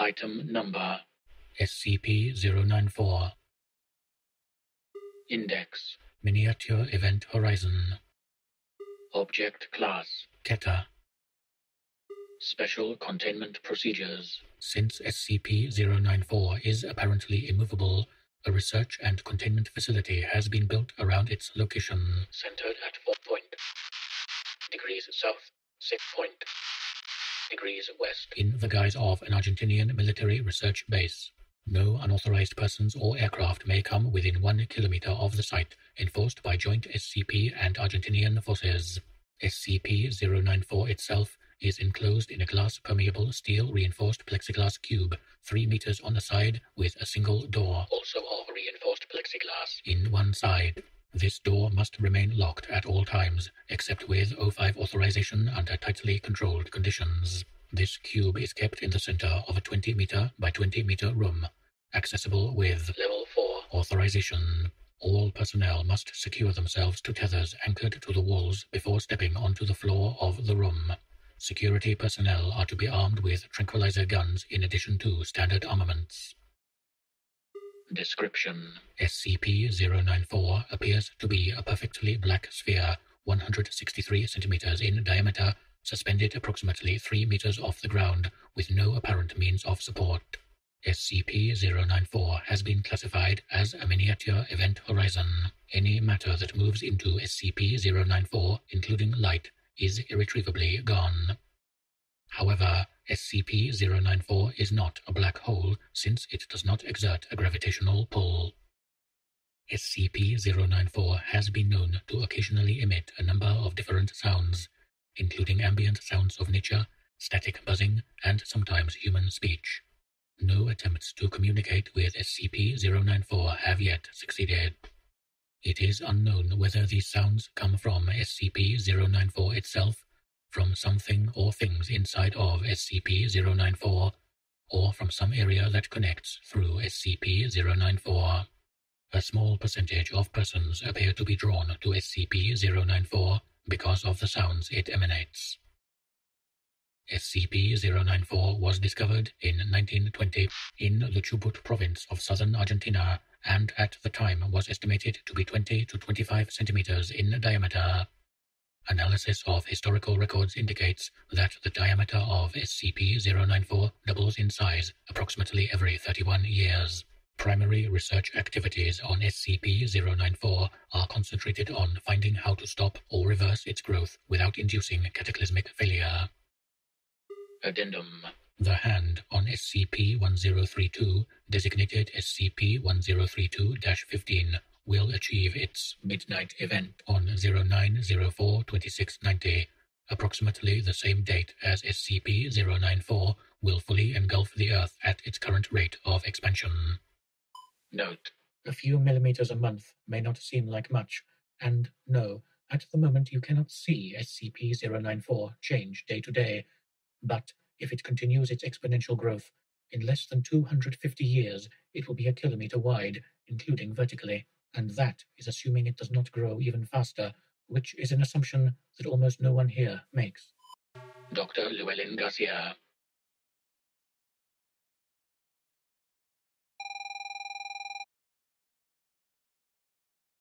Item Number SCP-094 Index. Miniature Event Horizon. Object Class. Keter Special Containment Procedures. Since SCP-094 is apparently immovable, a research and containment facility has been built around its location. Centered at 4 point degrees south, 6 point degrees west. in the guise of an Argentinian military research base. No unauthorized persons or aircraft may come within one kilometer of the site, enforced by joint SCP and Argentinian forces. SCP-094 itself is enclosed in a glass-permeable steel-reinforced plexiglass cube, three meters on a side with a single door Also of reinforced plexiglass. in one side. This door must remain locked at all times, except with O5 authorization under tightly controlled conditions. This cube is kept in the center of a 20 meter by 20 meter room, accessible with Level 4 authorization. All personnel must secure themselves to tethers anchored to the walls before stepping onto the floor of the room. Security personnel are to be armed with tranquilizer guns in addition to standard armaments. Description SCP-094 appears to be a perfectly black sphere, 163 centimeters in diameter, suspended approximately 3 meters off the ground, with no apparent means of support. SCP-094 has been classified as a miniature event horizon. Any matter that moves into SCP-094, including light, is irretrievably gone. However, SCP-094 is not a black hole since it does not exert a gravitational pull. SCP-094 has been known to occasionally emit a number of different sounds, including ambient sounds of nature, static buzzing, and sometimes human speech. No attempts to communicate with SCP-094 have yet succeeded. It is unknown whether these sounds come from SCP-094 itself, from something or things inside of SCP-094, or from some area that connects through SCP-094. A small percentage of persons appear to be drawn to SCP-094 because of the sounds it emanates. SCP-094 was discovered in 1920 in the Chubut province of southern Argentina and at the time was estimated to be 20 to 25 centimeters in diameter. Analysis of historical records indicates that the diameter of SCP-094 doubles in size approximately every 31 years. Primary research activities on SCP-094 are concentrated on finding how to stop or reverse its growth without inducing cataclysmic failure. Addendum The hand on SCP-1032, designated SCP-1032-15, will achieve its Midnight Event on 0904-2690, approximately the same date as SCP-094 will fully engulf the Earth at its current rate of expansion. Note. A few millimeters a month may not seem like much, and no, at the moment you cannot see SCP-094 change day to day, but if it continues its exponential growth, in less than 250 years it will be a kilometer wide, including vertically, and that is assuming it does not grow even faster, which is an assumption that almost no one here makes. Dr. Llewellyn Garcia